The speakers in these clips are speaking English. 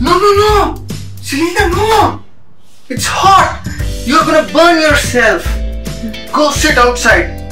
No, no, no! Selina, no! It's hot! You're gonna burn yourself! Go sit outside.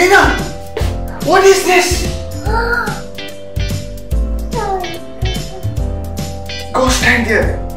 Selina! What is this? Go stand there.